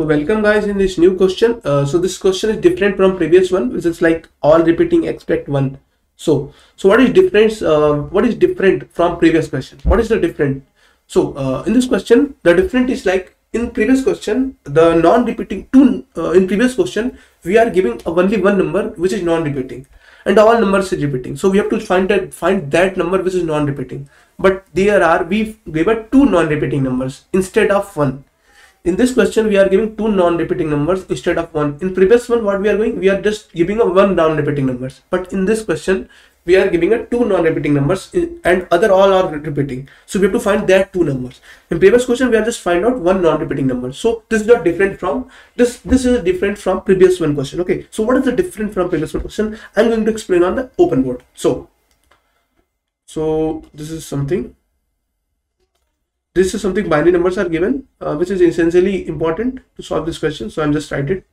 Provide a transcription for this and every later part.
Welcome guys in this new question. Uh, so this question is different from previous one, which is like all repeating expect one. So so what is difference? Uh, what is different from previous question? What is the different? So uh, in this question, the different is like in previous question, the non-repeating two uh, in previous question we are giving only one number which is non-repeating, and all numbers is repeating. So we have to find that find that number which is non-repeating. But there are we gave two non-repeating numbers instead of one in this question we are giving two non-repeating numbers instead of one. In previous one what we are going we are just giving a one non-repeating numbers. But in this question we are giving a two non-repeating numbers eh, and other all are repeating. So we have to find that two numbers. In previous question we are just find out one non-repeating number. So this is not different from this this is different from previous one question okay? So what is the different from previous one question? I'm going to explain on the open board. So so this is something this is something binary numbers are given uh, which is essentially important to solve this question. So i'm just write it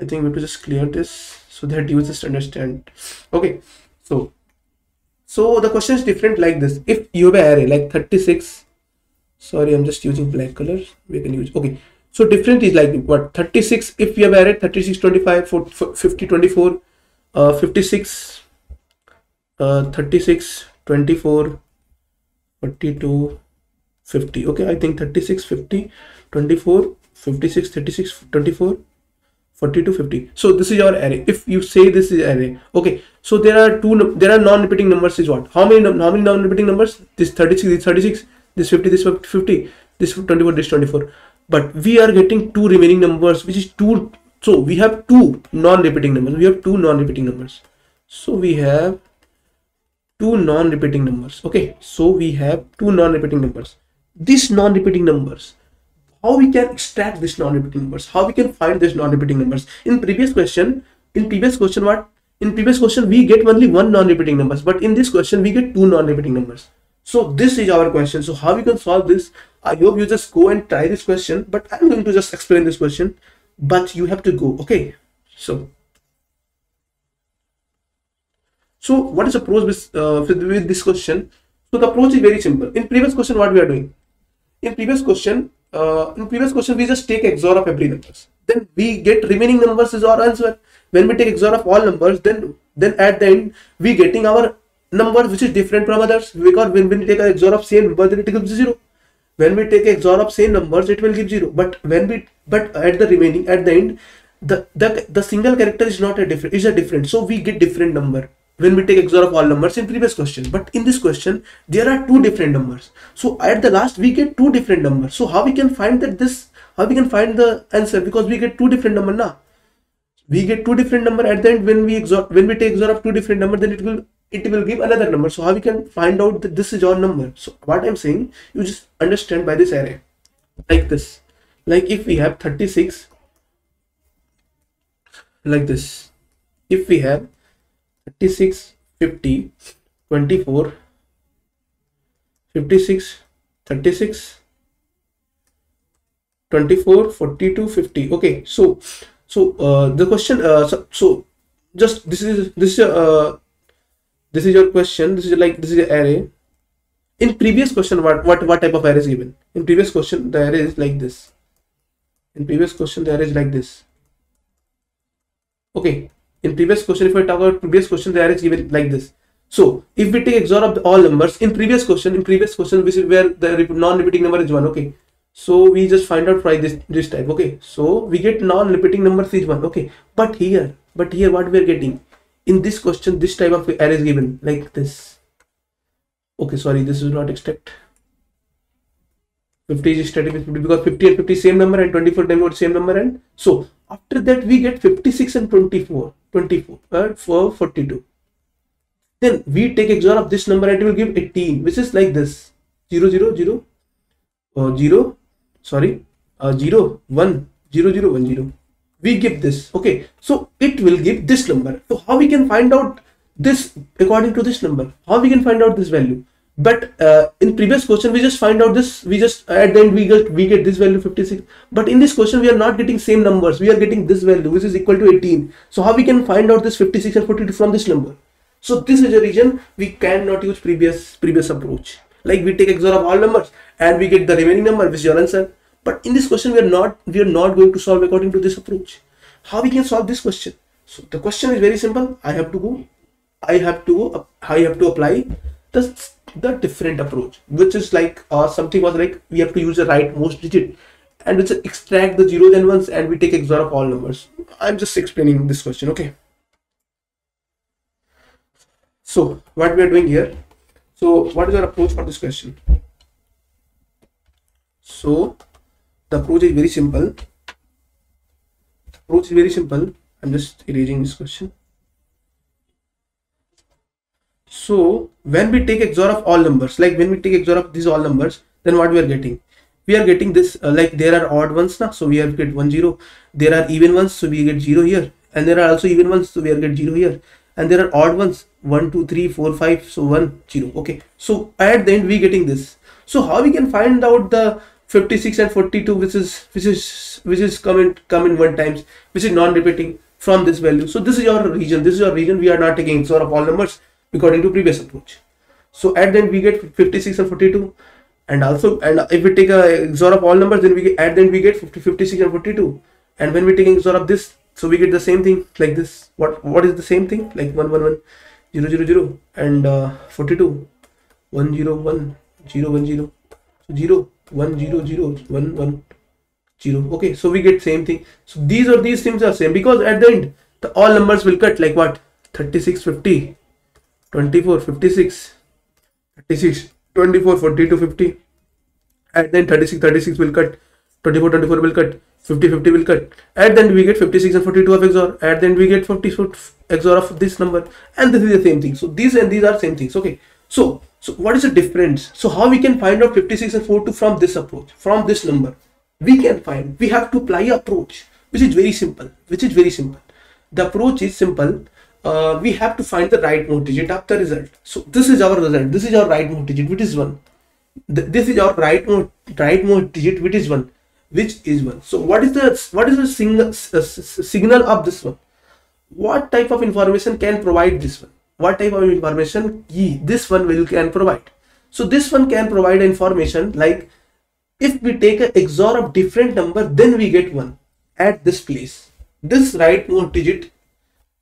i think we have to just clear this so that you just understand. Okay. So so the question is different like this. If you have an array like 36 sorry i'm just using black colors. We can use okay. So different is like what? 36 if you have array 36 25 50 24 uh, 56 uh, 36 24 42 50 okay i think 36 50 24 56 36 24 42 50 so this is your array. If you say this is array okay. So there are two there are non-repeating numbers is what? How many how many non-repeating numbers? This 36 this 36 this 50 this 50 this 24 this 24 but we are getting two remaining numbers which is two so we have two non-repeating numbers. We have two non-repeating numbers. So we have two non-repeating numbers. Okay so we have two non-repeating numbers. These non-repeating numbers how we can extract this non-repeating numbers? How we can find this non-repeating numbers? In previous question in previous question what? In previous question we get only one non-repeating numbers but in this question we get two non-repeating numbers. So this is our question. So how we can solve this? I hope you just go and try this question but i'm going to just explain this question but you have to go. Okay so so what is the approach with, uh, with this question? So the approach is very simple. In previous question, what we are doing? In previous question, uh, in previous question, we just take XOR of every numbers. Then we get remaining numbers is our answer. When we take XOR of all numbers, then then at the end we getting our number which is different from others because when, when we take XOR of same number, then it gives zero. When we take XOR of same numbers, it will give zero. But when we but at the remaining at the end, the the the single character is not a different is a different. So we get different number when we take XOR of all numbers in previous question. But in this question, there are two different numbers. So at the last, we get two different numbers. So how we can find that this, how we can find the answer because we get two different number now. We get two different number at the end when we XOR, when we take XOR of two different number, then it will it will give another number. So how we can find out that this is your number? So what I'm saying, you just understand by this array like this. Like if we have 36 like this, if we have 36 50 24 56 36 24 42 50 okay so so uh, the question uh, so, so just this is this is uh, this is your question. This is like this is an array. In previous question what what what type of array is given? In previous question the array is like this. In previous question the array is like this. Okay in previous question if i talk about previous question the array is given like this. So if we take XOR of all numbers in previous question in previous question which is where the non-repeating number is one okay? So we just find out by this this type okay? So we get non-repeating numbers is one okay? But here but here what we are getting? In this question this type of array is given like this. Okay sorry this is not extract 50 is static with 50 because 50 and 50 same number and 24 24 same number and so after that we get 56 and 24 24 uh, for 42 then we take XOR of this number and it will give 18 which is like this. 0 0 0 uh, 0 sorry. Uh, 0 1 0 0 1 0 we give this. Okay. So it will give this number. So how we can find out this according to this number? How we can find out this value but uh, in previous question we just find out this we just at the end we get we get this value 56 but in this question we are not getting same numbers. We are getting this value which is equal to 18 so how we can find out this 56 and 42 from this number? So this is a reason we cannot use previous previous approach. Like we take XOR of all numbers and we get the remaining number which is your answer. But in this question we are not we are not going to solve according to this approach. How we can solve this question? So the question is very simple. I have to go i have to go i have to apply the the different approach which is like uh, something was like we have to use the rightmost digit and we extract the zeros and ones and we take XOR of all numbers. I'm just explaining this question okay? So what we are doing here? So what is our approach for this question? So the approach is very simple. Approach is very simple. I'm just erasing this question so when we take XOR of all numbers like when we take XOR of these all numbers then what we are getting? We are getting this uh, like there are odd ones now so we have get one zero. There are even ones so we get zero here. And there are also even ones so we are get zero here. And there are odd ones one two three four five so one zero. Okay. So at the end we getting this. So how we can find out the 56 and 42 which is which is which is come in come in one times which is non-repeating from this value? So this is your region. This is your region. We are not taking XOR of all numbers according to previous approach. So at the end we get 56 and 42 and also and if we take a XOR of all numbers then we get, at the end we get 50 56 and 42 and when we take XOR of this so we get the same thing like this. What what is the same thing? Like 1 1 1 0 0 0 and uh, 42 1 0 1 0 1 0 so 0 1 0 0 1 1 0 okay so we get same thing. So these or these things are same because at the end the all numbers will cut like what? 36 50 24 56 36 24 42 50 and then 36 36 will cut. 24 24 will cut. 50 50 will cut. And then we get 56 and 42 of XOR and then we get 50 XOR of this number. And this is the same thing. So these and these are same things. Okay. So so what is the difference? So how we can find out 56 and 42 from this approach from this number? We can find we have to apply approach which is very simple which is very simple. The approach is simple uh, we have to find the right-most digit of the result. So this is our result. This is our right-most digit, which is one. Th this is our right-most right-most digit, which is one, which is one. So what is the what is the signal uh, signal of this one? What type of information can provide this one? What type of information this one will can provide? So this one can provide information like if we take a XOR of different number, then we get one at this place. This right-most digit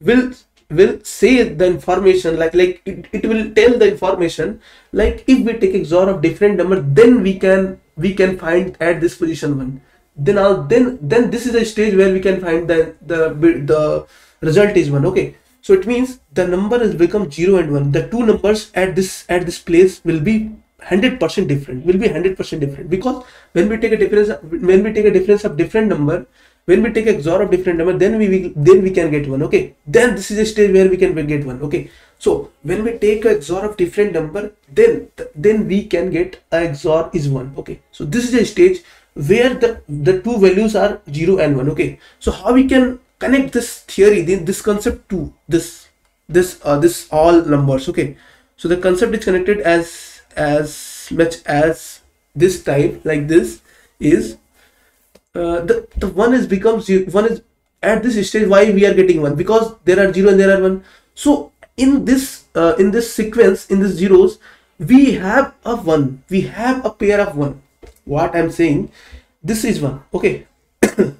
will will say the information like like it, it will tell the information. Like if we take XOR of different number then we can we can find at this position one. Then I'll then then this is a stage where we can find the the the result is one. Okay. So it means the number has become 0 and 1 the two numbers at this at this place will be 100% different will be 100% different. Because when we take a difference when we take a difference of different number when we take XOR of different number then we, we then we can get one okay? Then this is a stage where we can get one okay? So when we take a XOR of different number then then we can get a XOR is one okay? So this is a stage where the the two values are 0 and 1 okay? So how we can connect this theory this concept to this this uh, this all numbers okay? So the concept is connected as as much as this type like this is uh, the the one is becomes one is at this stage why we are getting one? Because there are zero and there are one. So in this uh, in this sequence in this zeros we have a one. We have a pair of one. What i'm saying this is one. Okay.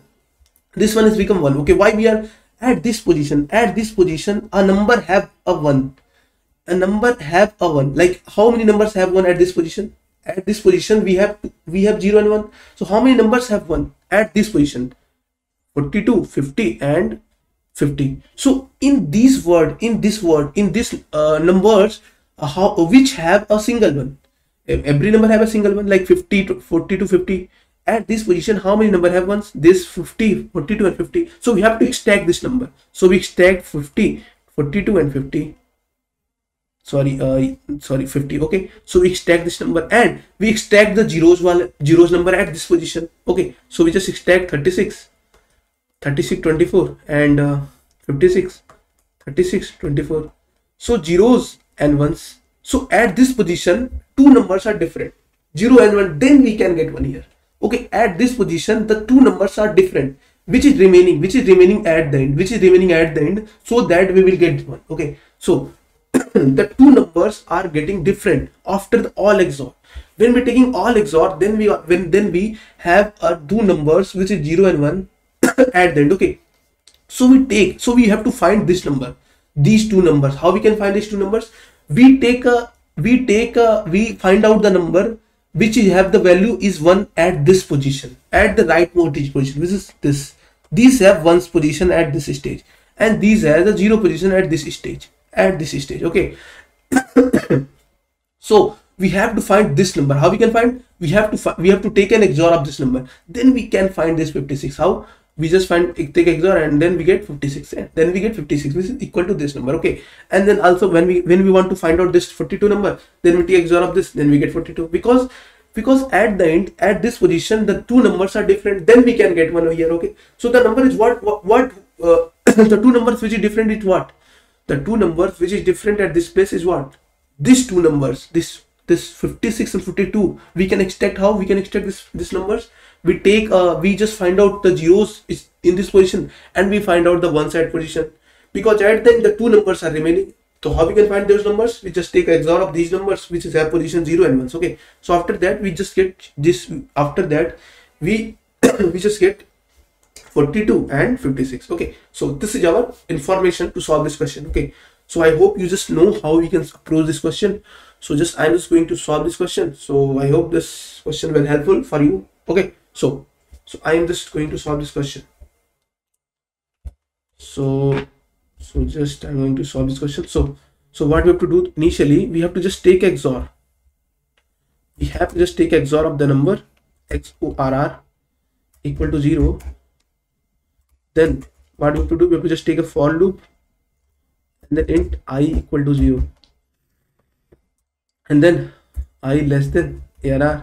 This one has become one. Okay why we are at this position? At this position a number have a one. A number have a one. Like how many numbers have one at this position at this position we have we have 0 and 1 so how many numbers have 1 at this position? 42 50 and 50 so in this word in this word in this uh, numbers uh, how which have a single one? Every number have a single one like 50 to 40 to 50 at this position how many number have ones? This 50 42 and 50 so we have to extract this number. So we extract 50 42 and 50 sorry uh sorry 50 okay so we extract this number and we extract the zeros while zeros number at this position. Okay so we just extract 36 36 24 and uh, 56 36 24 so zeros and ones. So at this position two numbers are different. 0 and 1 then we can get one here. Okay at this position the two numbers are different. Which is remaining? Which is remaining at the end? Which is remaining at the end? So that we will get one. Okay so the two numbers are getting different after all XOR. when we're taking all XOR then we are when then we have uh, two numbers which is 0 and 1 at the end okay? So we take so we have to find this number these two numbers. How we can find these two numbers? We take a we take a we find out the number which have the value is 1 at this position at the right voltage position which is this. These have one's position at this stage and these have the zero position at this stage at this stage okay? So we have to find this number. How we can find? We have to we have to take an XOR of this number. Then we can find this 56 how? We just find take XOR and then we get 56 and then we get 56 which is equal to this number okay? And then also when we when we want to find out this 42 number then we take XOR of this then we get 42 because because at the end at this position the two numbers are different then we can get one over here okay? So the number is what what, what uh, the two numbers which is different is what the two numbers which is different at this place is what? These two numbers this this 56 and 52 we can extract how? We can extract this this numbers? We take uh, we just find out the zeros is in this position and we find out the one side position. Because at then the two numbers are remaining. So how we can find those numbers? We just take XOR of these numbers which is have position 0 and 1 okay? So after that we just get this after that we we just get 42 and 56 okay so this is our information to solve this question. Okay so i hope you just know how we can approach this question. So just i'm just going to solve this question. So i hope this question will helpful for you. Okay so so i am just going to solve this question. So so just i'm going to solve this question. So so what we have to do initially we have to just take xor we have to just take xor of the number xorr equal to 0 then what we have to do we have to just take a for loop and then int i equal to 0 and then i less than arr